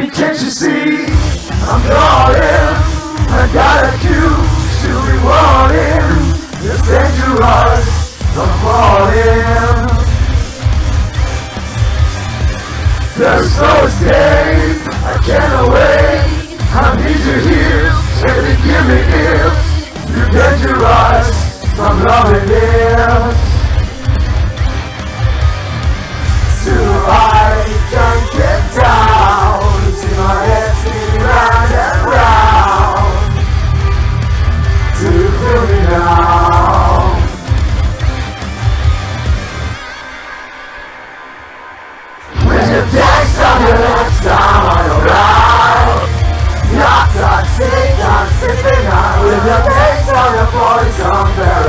Baby, can't you see? I'm calling. I got a cue to be warning. It's dangerous. I'm falling. There's no escape. I can't wait. I need you here. Baby, give me ears. You're dangerous. I'm loving it. Not toxic, I'm sipping on with your taste of the poison berry